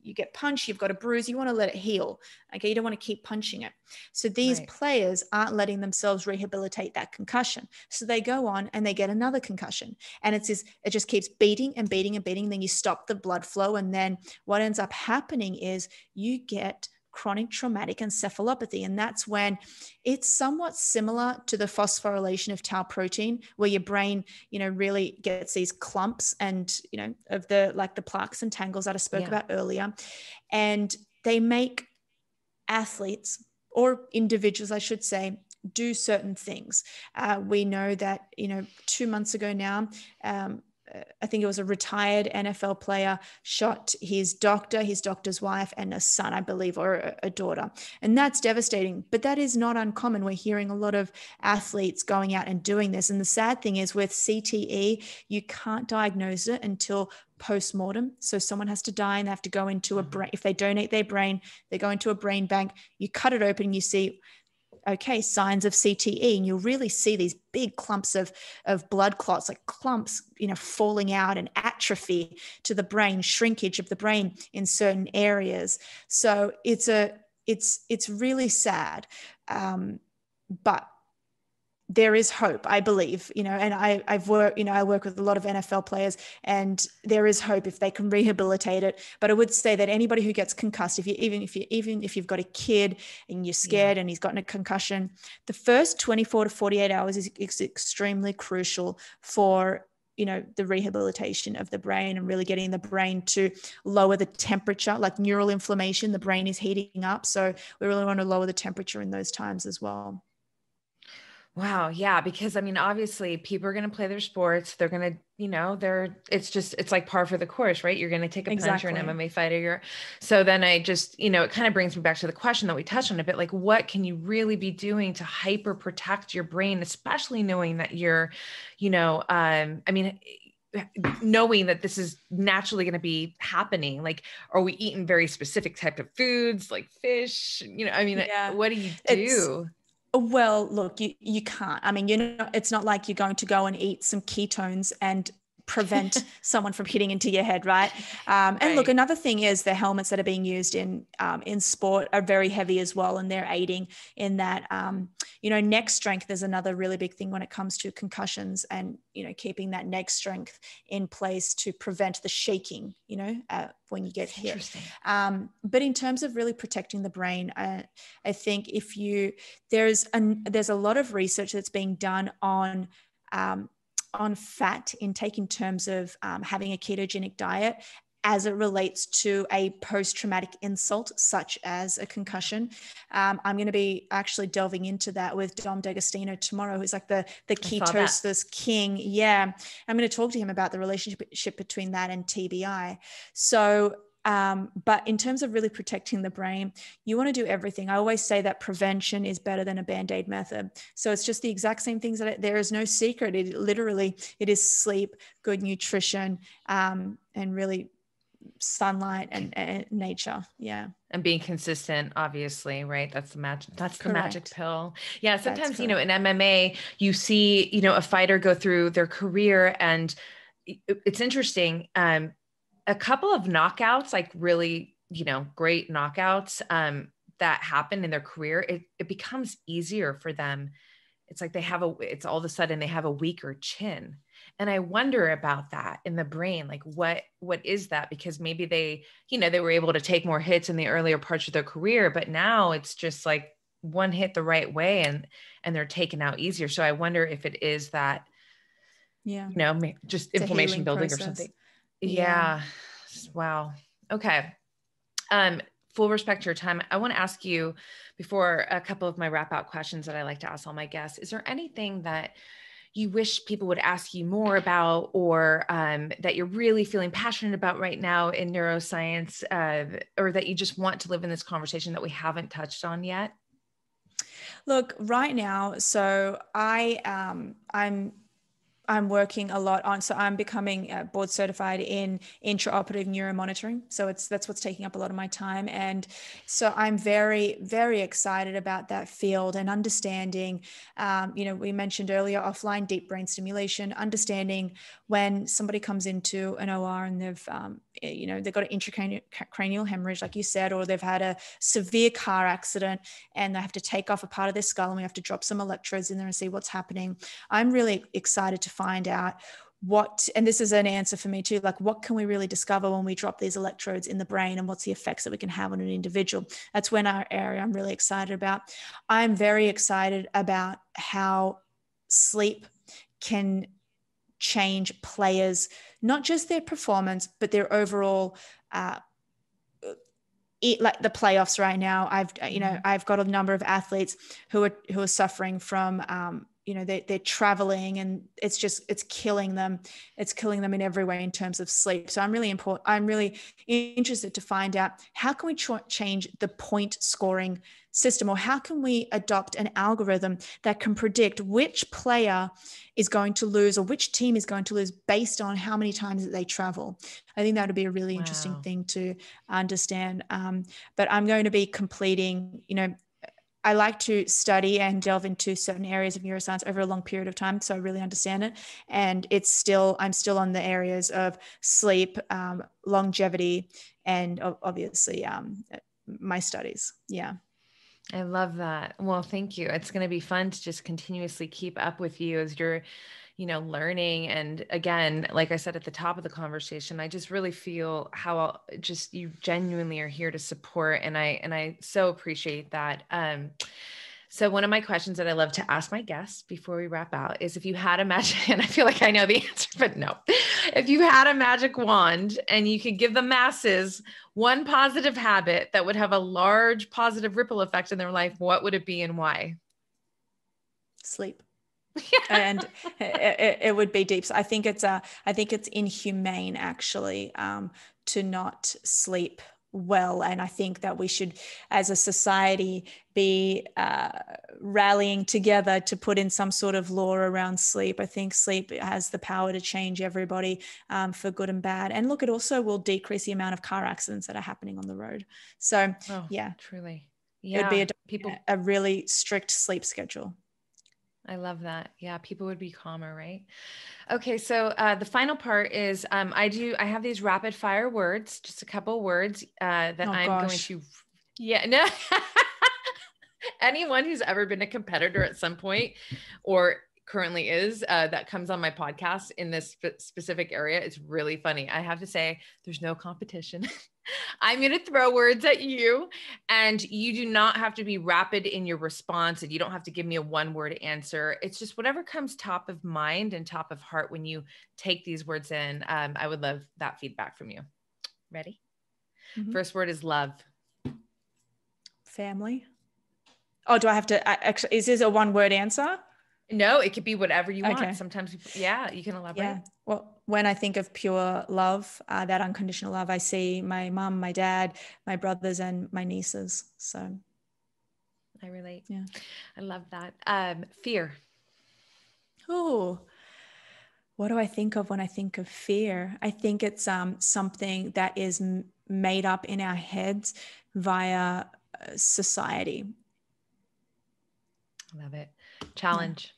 you get punched, you've got a bruise, you want to let it heal. Okay, you don't want to keep punching it. So these right. players aren't letting themselves rehabilitate that concussion. So they go on and they get another concussion. And it's just, it just keeps beating and beating and beating. Then you stop the blood flow. And then what ends up happening is you get chronic traumatic encephalopathy. And that's when it's somewhat similar to the phosphorylation of tau protein, where your brain, you know, really gets these clumps and, you know, of the like the plaques and tangles that I spoke yeah. about earlier. And they make athletes or individuals, I should say, do certain things. Uh, we know that, you know, two months ago now, um, I think it was a retired NFL player, shot his doctor, his doctor's wife, and a son, I believe, or a, daughter. And that's devastating. But that is not uncommon. We're hearing a lot of athletes going out and doing this. And the sad thing is with CTE, you can't diagnose it until post mortem. So someone has to die and they have to go into a mm-hmm. brain. If they donate their brain, they go into a brain bank. You cut it open, you see okay, signs of CTE, and you'll really see these big clumps of, of blood clots, like clumps, you know, falling out and atrophy to the brain, shrinkage of the brain in certain areas. So it's a it's it's really sad. Um, but there is hope i believe you know and I, i've worked you know i work with a lot of nfl players and there is hope if they can rehabilitate it. But i would say that anybody who gets concussed if you even if you even if you've got a kid and you're scared yeah. and he's gotten a concussion the first 24 to 48 hours is, is extremely crucial for you know the rehabilitation of the brain and really getting the brain to lower the temperature like neural inflammation the brain is heating up. So we really want to lower the temperature in those times as well Wow. Yeah. Because I mean, obviously, people are going to play their sports. They're going to, you know, they're, it's just, it's like par for the course, right? You're going to take a exactly. punch, you're an MMA fighter. You're, so then I just, you know, it kind of brings me back to the question that we touched on a bit like, what can you really be doing to hyper protect your brain, especially knowing that you're, you know, um, I mean, knowing that this is naturally going to be happening like are we eating very specific type of foods like fish you know i mean yeah. what do you do it's, well, look, you, you can't. I mean, you know, it's not like you're going to go and eat some ketones and prevent someone from hitting into your head, right? Um, and right. look, another thing is the helmets that are being used in um, in sport are very heavy as well, and they're aiding in that. Um, you know, neck strength is another really big thing when it comes to concussions, and you know, keeping that neck strength in place to prevent the shaking. You know, uh, when you get hit. Um, but in terms of really protecting the brain, I, I think if you there's an there's a lot of research that's being done on um, on fat intake in terms of um, having a ketogenic diet as it relates to a post traumatic insult, such as a concussion. Um, I'm going to be actually delving into that with Dom D'Agostino tomorrow, who's like the, the ketosis king. Yeah. I'm going to talk to him about the relationship between that and TBI. So, um, but in terms of really protecting the brain, you want to do everything. I always say that prevention is better than a band aid method. So it's just the exact same things that it, there is no secret. It literally it is sleep, good nutrition, um, and really sunlight and, and, nature. Yeah. And being consistent, obviously, right? That's the magic. That's Correct. the magic pill. Yeah. Sometimes you know in MMA you see you know a fighter go through their career and it's interesting. Um, a couple of knockouts, like really, you know, great knockouts um, that happen in their career, it, it becomes easier for them. It's like they have a, it's all of a sudden they have a weaker chin. And I wonder about that in the brain. Like what, what is that? Because maybe they, you know, they were able to take more hits in the earlier parts of their career, but now it's just like one hit the right way and, and they're taken out easier. So I wonder if it is that, yeah, you know, just it's inflammation building process. or something. Yeah. yeah. Wow. Okay. Um, full respect to your time. I want to ask you before a couple of my wrap out questions that I like to ask all my guests. Is there anything that you wish people would ask you more about or um, that you're really feeling passionate about right now in neuroscience uh, or that you just want to live in this conversation that we haven't touched on yet? Look, right now, so I um, I'm I'm working a lot on. So I'm becoming uh, board certified in intraoperative neuromonitoring. So it's that's what's taking up a lot of my time, and so I'm very very excited about that field and understanding. Um, you know, we mentioned earlier offline deep brain stimulation, understanding when somebody comes into an OR and they've um, eh, you know they've got an intracranial hemorrhage, like you said, or they've had a severe car accident and they have to take off a part of their skull and we have to drop some electrodes in there and see what's happening. I'm really excited to find out what and this is an answer for me too like what can we really discover when we drop these electrodes in the brain and what's the effects that we can have on an individual? That's when our area i'm really excited about. I'm very excited about how sleep can change players not just their performance but their overall uh, it, like the playoffs right now. I've you know mm-hmm. i've got a number of athletes who are who are suffering from um, you know they, they're traveling and it's just it's killing them. It's killing them in every way in terms of sleep. So i'm really important i'm really interested to find out how can we ch- change the point scoring system or how can we adopt an algorithm that can predict which player is going to lose or which team is going to lose based on how many times that they travel. I think that would be a really wow. interesting thing to understand. Um, but i'm going to be completing you know I like to study and delve into certain areas of neuroscience over a long period of time, so I really understand it. And it's still, I'm still on the areas of sleep, um, longevity, and obviously um, my studies. Yeah. I love that. Well, thank you. It's going to be fun to just continuously keep up with you as you're you know learning and again like i said at the top of the conversation i just really feel how I'll, just you genuinely are here to support and i and i so appreciate that um so one of my questions that I love to ask my guests before we wrap out is if you had a magic and I feel like I know the answer but no. If you had a magic wand and you could give the masses one positive habit that would have a large positive ripple effect in their life, what would it be and why? Sleep. And it, it, would be deep. So I think it's a, I think it's inhumane actually um, to not sleep well. And I think that we should, as a society, be uh, rallying together to put in some sort of law around sleep. I think sleep has the power to change everybody um, for good and bad. And look, it also will decrease the amount of car accidents that are happening on the road. So, oh, yeah, truly. Yeah, it'd be a, people a really strict sleep schedule. I love that. Yeah, people would be calmer, right? Okay, so uh, the final part is um, I do I have these rapid fire words, just a couple words uh, that oh, I'm gosh. going to. Yeah, no. Anyone who's ever been a competitor at some point, or currently is uh, that comes on my podcast in this sp- specific area. It's really funny. I have to say, there's no competition. I'm going to throw words at you, and you do not have to be rapid in your response, and you don't have to give me a one word answer. It's just whatever comes top of mind and top of heart when you take these words in. Um, I would love that feedback from you. Ready? Mm-hmm. First word is love. Family. Oh, do I have to? Actually, is this a one word answer? No, it could be whatever you want. Sometimes, yeah, you can elaborate. Yeah. Well, when I think of pure love, uh, that unconditional love, I see my mom, my dad, my brothers, and my nieces. So I relate. Yeah. I love that. Um, fear. Oh, what do I think of when I think of fear? I think it's um, something that is m- made up in our heads via uh, society. I love it. Challenge.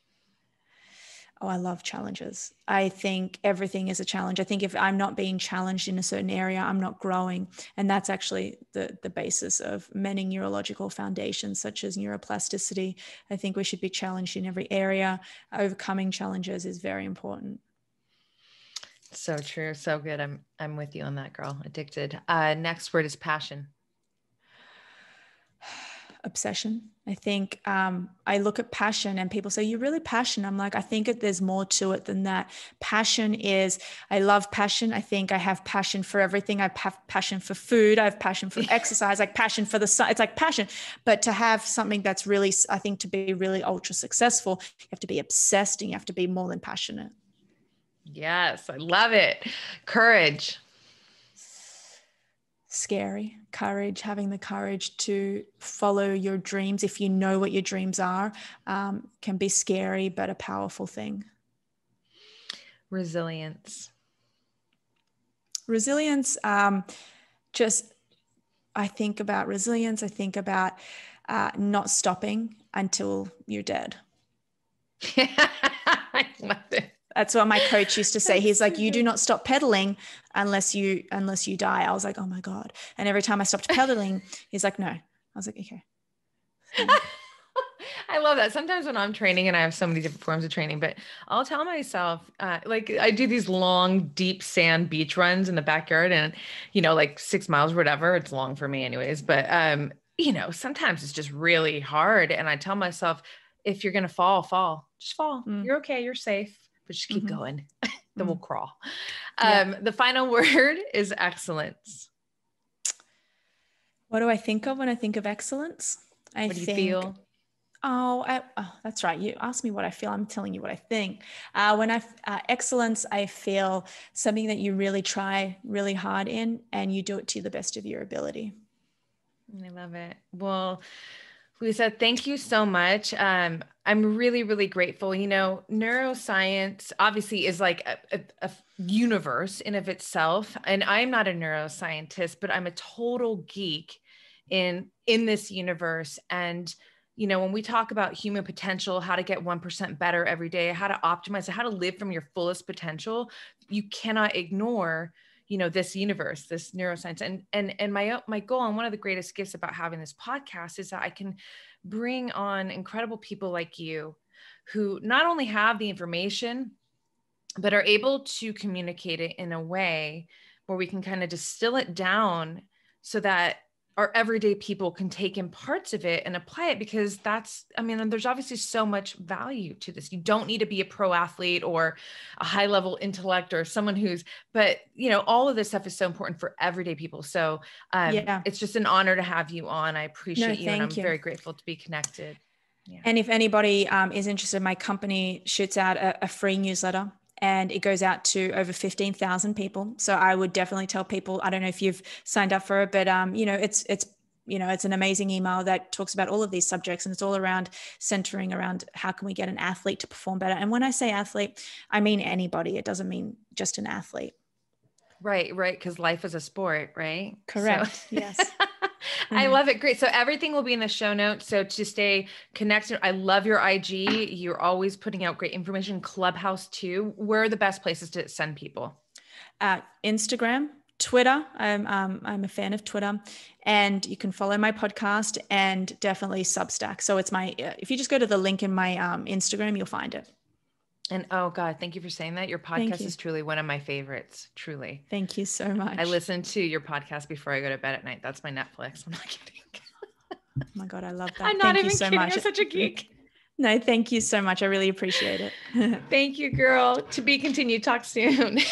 Oh, I love challenges. I think everything is a challenge. I think if I'm not being challenged in a certain area, I'm not growing. And that's actually the, the basis of many neurological foundations, such as neuroplasticity. I think we should be challenged in every area. Overcoming challenges is very important. So true. So good. I'm I'm with you on that, girl. Addicted. Uh, next word is passion obsession. I think um, I look at passion and people say, You're really passionate. I'm like, I think that there's more to it than that. Passion is, I love passion. I think I have passion for everything. I have passion for food. I have passion for exercise, like passion for the sun. It's like passion. But to have something that's really, I think to be really ultra successful, you have to be obsessed and you have to be more than passionate. Yes, I love it. Courage scary courage having the courage to follow your dreams if you know what your dreams are um, can be scary but a powerful thing. Resilience. Resilience um, just i think about resilience i think about uh, not stopping until you're dead. I love it that's what my coach used to say. He's like, "You do not stop pedaling unless you unless you die." I was like, "Oh my god!" And every time I stopped pedaling, he's like, "No." I was like, "Okay." I love that. Sometimes when I'm training, and I have so many different forms of training, but I'll tell myself, uh, like I do these long, deep sand beach runs in the backyard, and you know, like six miles, or whatever. It's long for me, anyways. But um, you know, sometimes it's just really hard, and I tell myself, if you're gonna fall, fall, just fall. Mm. You're okay. You're safe, but just keep mm-hmm. going. then mm. we'll crawl. Um, yeah. The final word is excellence. What do I think of when I think of excellence? I what do you think, feel? Oh, I, oh, that's right. You asked me what I feel. I'm telling you what I think. Uh, when I uh, excellence, I feel something that you really try really hard in, and you do it to the best of your ability. I love it. Well, Lisa, thank you so much. Um, I'm really, really grateful. You know, neuroscience obviously is like a, a, a, universe in of itself, and I'm not a neuroscientist, but I'm a total geek in in this universe. And you know, when we talk about human potential, how to get 1% better every day, how to optimize how to live from your fullest potential, you cannot ignore, you know, this universe, this neuroscience. And and and my my goal and one of the greatest gifts about having this podcast is that I can bring on incredible people like you who not only have the information but are able to communicate it in a way where we can kind of distill it down so that our everyday people can take in parts of it and apply it because that's i mean there's obviously so much value to this you don't need to be a pro athlete or a high level intellect or someone who's but you know all of this stuff is so important for everyday people so um, yeah. it's just an honor to have you on i appreciate no, you and i'm you. very grateful to be connected yeah. and if anybody um, is interested my company shoots out a, a free newsletter and it goes out to over 15,000 people. So I would definitely tell people, I don't know if you've signed up for it, but um, you know, it's it's you know, it's an amazing email that talks about all of these subjects and it's all around centering around how can we get an athlete to perform better. And when I say athlete, I mean anybody. It doesn't mean just an athlete. Right, right. Because life is a sport, right? Correct. So. Yes. Mm-hmm. I love it. Great. So everything will be in the show notes. So to stay connected, I love your IG. You're always putting out great information. Clubhouse too. Where are the best places to send people? Uh, Instagram, Twitter. I'm um, I'm a fan of Twitter, and you can follow my podcast and definitely Substack. So it's my if you just go to the link in my um, Instagram, you'll find it. And oh God, thank you for saying that. Your podcast you. is truly one of my favorites. Truly. Thank you so much. I listen to your podcast before I go to bed at night. That's my Netflix. I'm not kidding. oh my God, I love that. I'm not thank even so kidding. Much. I'm such a geek. No, thank you so much. I really appreciate it. thank you, girl. To be continued. Talk soon.